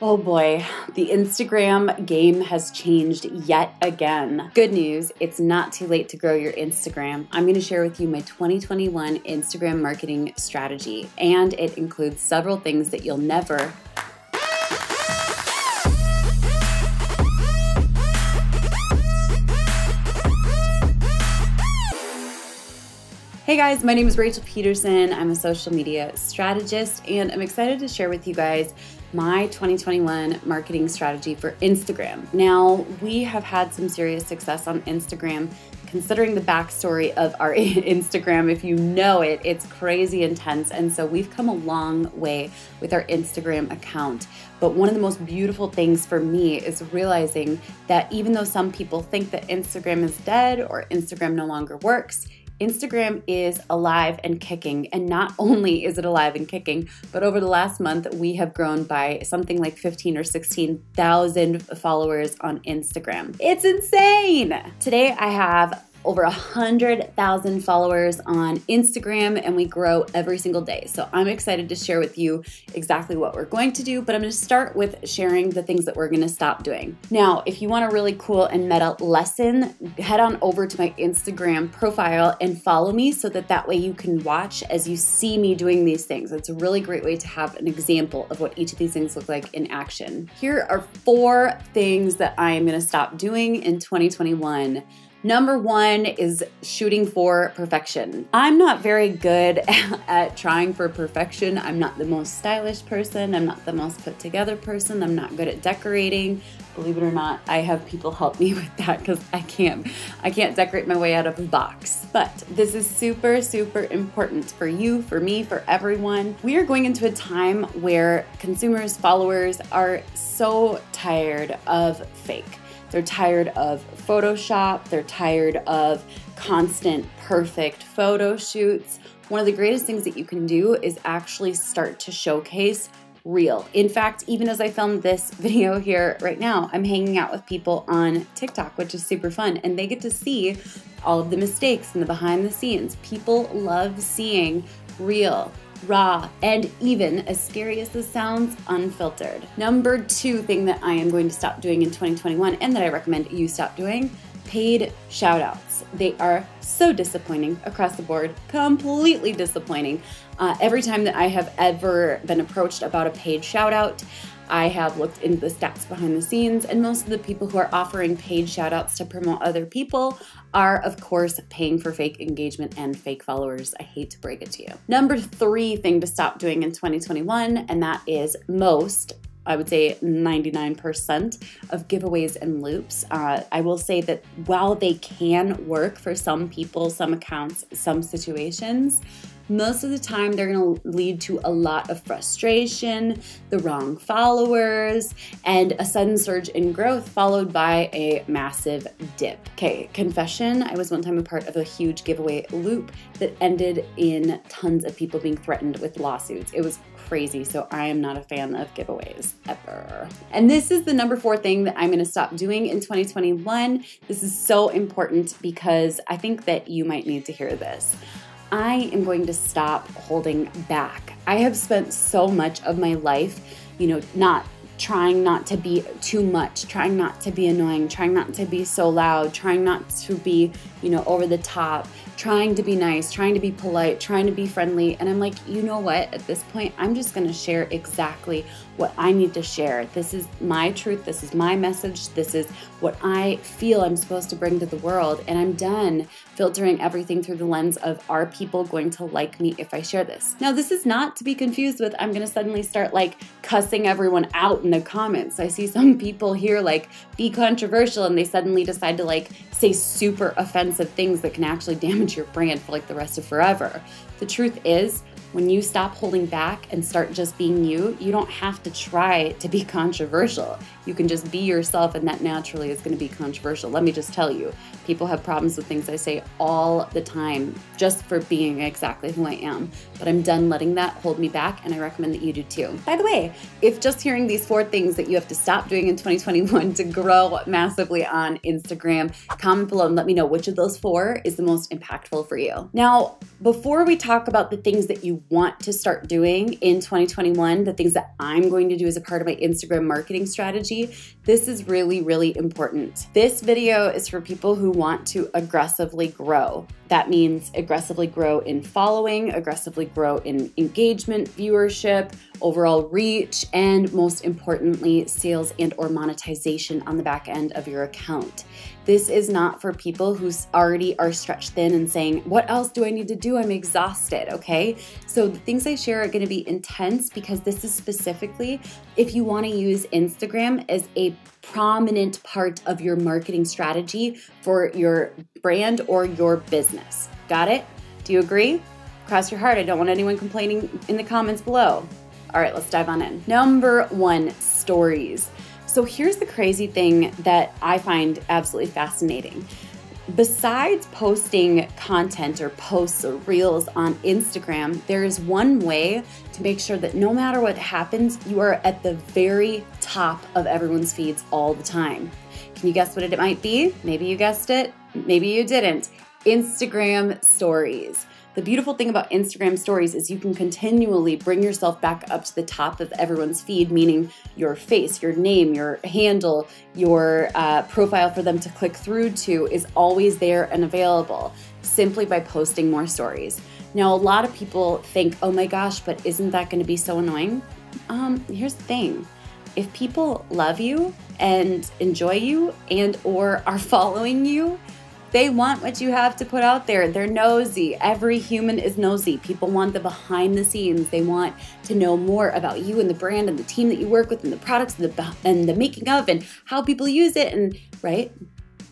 Oh boy, the Instagram game has changed yet again. Good news, it's not too late to grow your Instagram. I'm gonna share with you my 2021 Instagram marketing strategy, and it includes several things that you'll never Hey guys, my name is Rachel Pedersen. I'm a social media strategist, and I'm excited to share with you guys my 2021 marketing strategy for Instagram. Now, we have had some serious success on Instagram. Considering the backstory of our Instagram, if you know it, it's crazy intense. And so we've come a long way with our Instagram account. But one of the most beautiful things for me is realizing that even though some people think that Instagram is dead or Instagram no longer works, Instagram is alive and kicking. And not only is it alive and kicking, but over the last month, we have grown by something like 15 or 16,000 followers on Instagram. It's insane! Today, I have over 100,000 followers on Instagram and we grow every single day. So I'm excited to share with you exactly what we're going to do, but I'm to start with sharing the things that we're going to stop doing. Now, if you want a really cool and meta lesson, head on over to my Instagram profile and follow me so that that way you can watch as you see me doing these things. It's a really great way to have an example of what each of these things look like in action. Here are four things that I am going to stop doing in 2021 Number one is shooting for perfection. I'm not very good at trying for perfection. I'm not the most stylish person. I'm not the most put together person. I'm not good at decorating. Believe it or not, I have people help me with that because I can't, I can't decorate my way out of a box. But this is super, super important for you, for me, for everyone. We are going into a time where consumers, followers are so tired of fake. They're tired of Photoshop, they're tired of constant perfect photo shoots. One of the greatest things that you can do is actually start to showcase real. In fact, even as I filmed this video here right now, I'm hanging out with people on TikTok, which is super fun, and they get to see all of the mistakes and the behind the scenes. People love seeing real, raw, and even, as scary as this sounds, unfiltered. Number two thing that I am going to stop doing in 2021 and that I recommend you stop doing paid shoutouts. They are so disappointing across the board, completely disappointing. Uh, every time that I have ever been approached about a paid shoutout, I have looked into the stats behind the scenes, and most of the people who are offering paid shoutouts to promote other people are, of course, paying for fake engagement and fake followers. I hate to break it to you. Number three thing to stop doing in 2021, and that is most I would say 99% of giveaways and loops. Uh, I will say that while they can work for some people, some accounts, some situations, most of the time they're going to lead to a lot of frustration, the wrong followers, and a sudden surge in growth followed by a massive dip. Okay, confession I was one time a part of a huge giveaway loop that ended in tons of people being threatened with lawsuits. It was crazy, so I am not a fan of giveaways ever. And this is the number four thing that I'm gonna stop doing in 2021. This is so important because I think that you might need to hear this. I am going to stop holding back. I have spent so much of my life, you know, not trying not to be too much, trying not to be annoying, trying not to be so loud, trying not to be, you know, over the top, trying to be nice, trying to be polite, trying to be friendly. And I'm like, you know what? At this point, I'm just going to share exactly what I need to share. This is my truth. This is my message. This is what I feel I'm supposed to bring to the world. And I'm done filtering everything through the lens of are people going to like me if I share this? Now, this is not to be confused with I'm going to suddenly start like cussing everyone out in the comments. I see some people here like be controversial and they suddenly decide to like say super offensive things that can actually damage your brand for like the rest of forever. The truth is, when you stop holding back and start just being you, you don't have to try to be controversial. You can just be yourself, and that naturally is going to be controversial. Let me just tell you, people have problems with things I say all the time just for being exactly who I am. But I'm done letting that hold me back, and I recommend that you do too. By the way, if just hearing these four things that you have to stop doing in 2021 to grow massively on Instagram, comment below and let me know which of those four is the most impactful for you. Now, before we talk about the things that you want to start doing in 2021, the things that I'm going to do as a part of my Instagram marketing strategy, this is really, really important. This video is for people who want to aggressively grow. That means aggressively grow in following, aggressively grow in engagement, viewership, overall reach, and most importantly, sales and or monetization on the back end of your account. This is not for people who already are stretched thin and saying, what else do I need to do? I'm exhausted, okay? So the things I share are gonna be intense because this is specifically if you wanna use Instagram as a prominent part of your marketing strategy for your brand or your business. Got it? Do you agree? Cross your heart. I don't want anyone complaining in the comments below. All right, let's dive on in. Number one, stories. So here's the crazy thing that I find absolutely fascinating. Besides posting content or posts or reels on Instagram, there is one way to make sure that no matter what happens, you are at the very top of everyone's feeds all the time. Can you guess what it might be? Maybe you guessed it, maybe you didn't. Instagram stories. The beautiful thing about Instagram stories is you can continually bring yourself back up to the top of everyone's feed, meaning your face, your name, your handle, your uh, profile for them to click through to is always there and available simply by posting more stories. Now, a lot of people think, oh my gosh, but isn't that going to be so annoying? Um, here's the thing if people love you and enjoy you and or are following you they want what you have to put out there. They're nosy. Every human is nosy. People want the behind the scenes. They want to know more about you and the brand and the team that you work with and the products and the, and the making of and how people use it and right?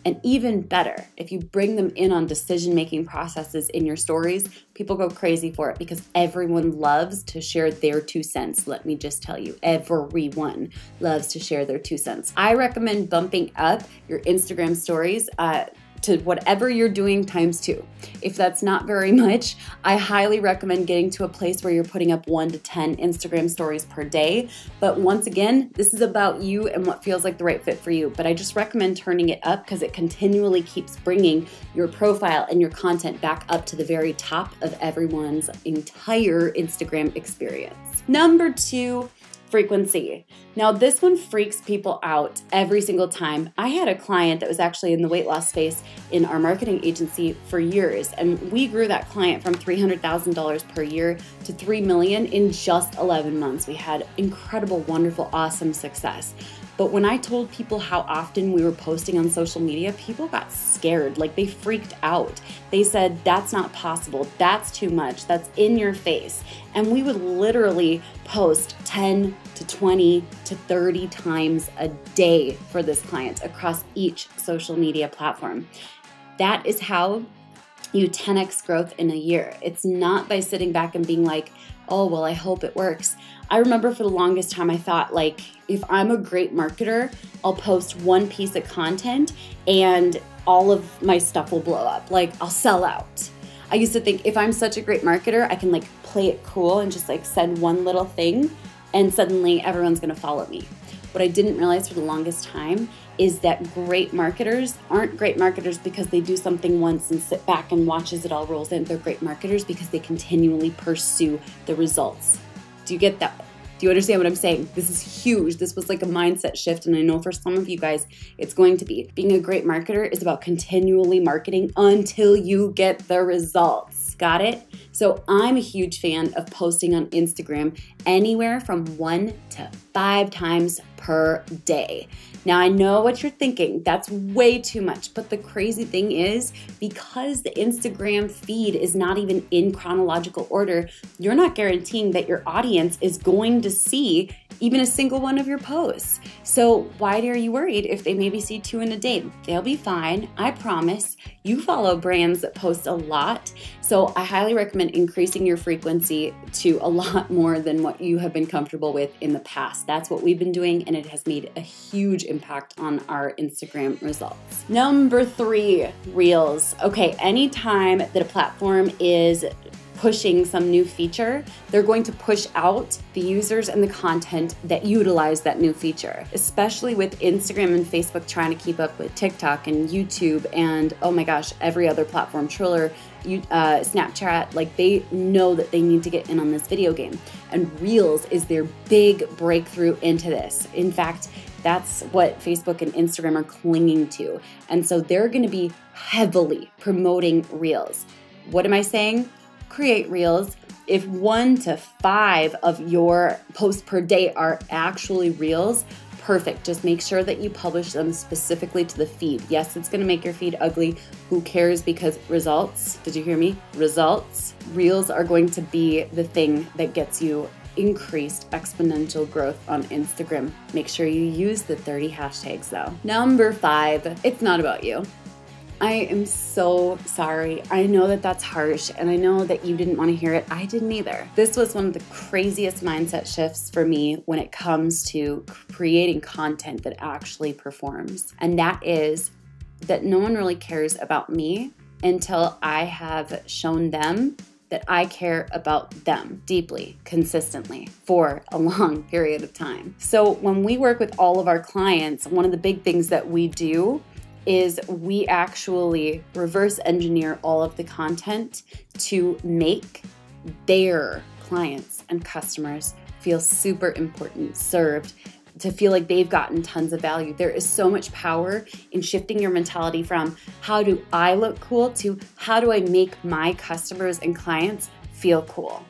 And even better, if you bring them in on decision making processes in your stories, people go crazy for it because everyone loves to share their two cents. Let me just tell you, everyone loves to share their two cents. I recommend bumping up your Instagram stories. Uh, to whatever you're doing times two. If that's not very much, I highly recommend getting to a place where you're putting up one to 10 Instagram stories per day. But once again, this is about you and what feels like the right fit for you. But I just recommend turning it up because it continually keeps bringing your profile and your content back up to the very top of everyone's entire Instagram experience. Number two, frequency. Now, this one freaks people out every single time. I had a client that was actually in the weight loss space in our marketing agency for years, and we grew that client from $300,000 per year to 3 million in just 11 months. We had incredible, wonderful, awesome success. But when I told people how often we were posting on social media, people got scared. Like they freaked out. They said, That's not possible. That's too much. That's in your face. And we would literally post 10 to 20 to 30 times a day for this client across each social media platform. That is how you 10x growth in a year. It's not by sitting back and being like, oh, well, I hope it works. I remember for the longest time, I thought, like, if I'm a great marketer, I'll post one piece of content and all of my stuff will blow up. Like, I'll sell out. I used to think if I'm such a great marketer, I can like play it cool and just like send one little thing and suddenly everyone's gonna follow me. What I didn't realize for the longest time is that great marketers aren't great marketers because they do something once and sit back and watch as it all rolls in. They're great marketers because they continually pursue the results. Do you get that? Do you understand what I'm saying? This is huge. This was like a mindset shift. And I know for some of you guys, it's going to be. Being a great marketer is about continually marketing until you get the results. Got it? So I'm a huge fan of posting on Instagram anywhere from one to five times per day. Now, I know what you're thinking. That's way too much. But the crazy thing is, because the Instagram feed is not even in chronological order, you're not guaranteeing that your audience is going to see even a single one of your posts. So, why are you worried if they maybe see two in a day? They'll be fine. I promise. You follow brands that post a lot. So, I highly recommend increasing your frequency to a lot more than what you have been comfortable with in the past. That's what we've been doing, and it has made a huge impact on our Instagram results. Number three, Reels. Okay, anytime that a platform is pushing some new feature, they're going to push out the users and the content that utilize that new feature, especially with Instagram and Facebook trying to keep up with TikTok and YouTube and oh my gosh, every other platform, Triller, uh, Snapchat, like they know that they need to get in on this video game. And Reels is their big breakthrough into this. In fact, that's what Facebook and Instagram are clinging to. And so they're going to be heavily promoting Reels. What am I saying? Create Reels. If one to five of your posts per day are actually Reels, perfect. Just make sure that you publish them specifically to the feed. Yes, it's gonna make your feed ugly. Who cares? Because results, did you hear me? Results, Reels are going to be the thing that gets you increased exponential growth on Instagram. Make sure you use the 30 hashtags though. Number five, it's not about you. I am so sorry. I know that that's harsh and I know that you didn't want to hear it. I didn't either. This was one of the craziest mindset shifts for me when it comes to creating content that actually performs. And that is that no one really cares about me until I have shown them that I care about them deeply, consistently, for a long period of time. So, when we work with all of our clients, one of the big things that we do is we actually reverse engineer all of the content to make their clients and customers feel super important, served, to feel like they've gotten tons of value. There is so much power in shifting your mentality from how do I look cool to how do I make my customers and clients feel cool.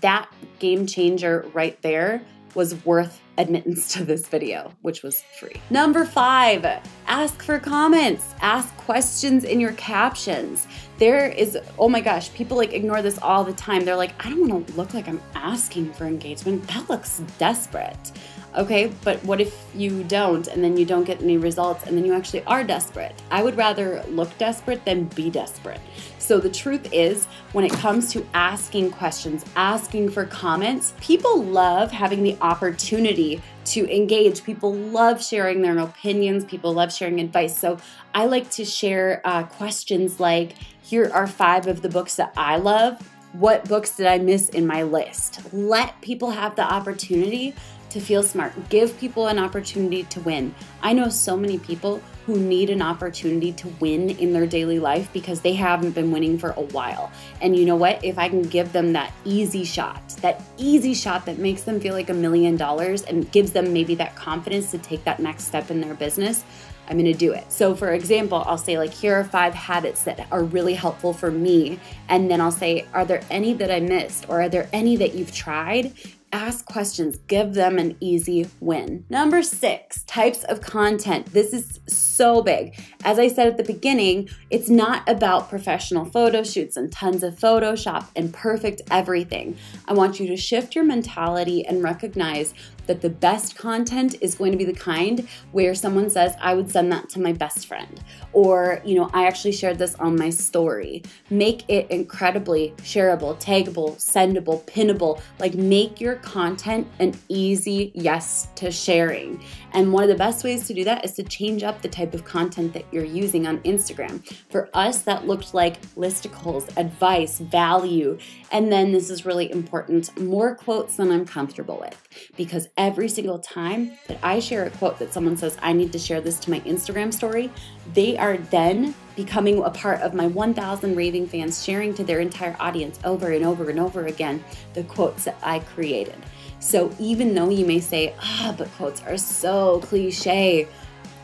That game changer right there was worth admittance to this video, which was free. Number five, ask for comments, ask questions in your captions. There is, oh my gosh, people like ignore this all the time. They're like, I don't wanna look like I'm asking for engagement. That looks desperate. Okay, but what if you don't and then you don't get any results and then you actually are desperate? I would rather look desperate than be desperate. So the truth is, when it comes to asking questions, asking for comments, people love having the opportunity to engage. People love sharing their opinions, people love sharing advice. So I like to share uh, questions like here are five of the books that I love. What books did I miss in my list? Let people have the opportunity to feel smart. Give people an opportunity to win. I know so many people who need an opportunity to win in their daily life because they haven't been winning for a while. And you know what? If I can give them that easy shot, that easy shot that makes them feel like a million dollars and gives them maybe that confidence to take that next step in their business, I'm gonna do it. So, for example, I'll say, like, here are five habits that are really helpful for me. And then I'll say, are there any that I missed? Or are there any that you've tried? Ask questions, give them an easy win. Number six, types of content. This is so big. As I said at the beginning, it's not about professional photo shoots and tons of Photoshop and perfect everything. I want you to shift your mentality and recognize that the best content is going to be the kind where someone says, I would send that to my best friend. Or, you know, I actually shared this on my story. Make it incredibly shareable, taggable, sendable, pinnable. Like, make your content an easy yes to sharing. And one of the best ways to do that is to change up the type of content that you're using on Instagram. For us, that looked like listicles, advice, value. And then this is really important more quotes than I'm comfortable with because every single time that I share a quote that someone says, I need to share this to my Instagram story, they are then becoming a part of my 1,000 raving fans, sharing to their entire audience over and over and over again the quotes that I created. So even though you may say, ah, oh, but quotes are so cliche,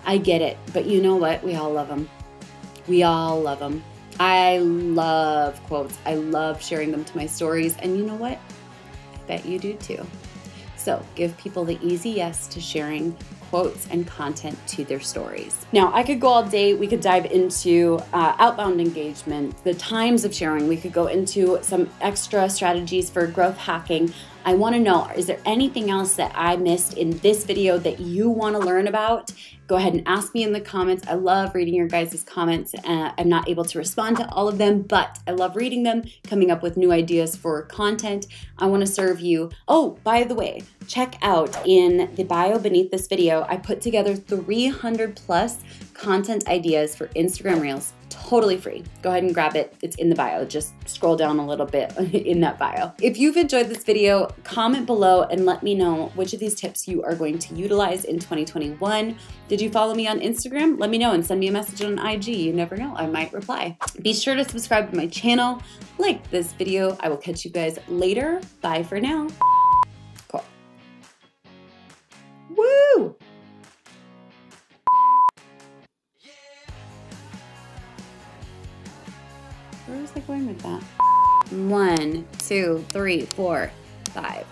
I get it. But you know what? We all love them. We all love them. I love quotes. I love sharing them to my stories. And you know what? I bet you do too. So give people the easy yes to sharing quotes and content to their stories. Now, I could go all day. We could dive into uh, outbound engagement, the times of sharing. We could go into some extra strategies for growth hacking. I want to know is there anything else that I missed in this video that you want to learn about? Go ahead and ask me in the comments. I love reading your guys' comments. Uh, I'm not able to respond to all of them, but I love reading them, coming up with new ideas for content. I want to serve you. Oh, by the way, check out in the bio beneath this video, I put together 300 plus content ideas for Instagram Reels totally free. Go ahead and grab it. It's in the bio. Just scroll down a little bit in that bio. If you've enjoyed this video, comment below and let me know which of these tips you are going to utilize in 2021. Did you follow me on Instagram? Let me know and send me a message on IG. You never know, I might reply. Be sure to subscribe to my channel, like this video. I will catch you guys later. Bye for now. Where was I going with that? One, two, three, four, five.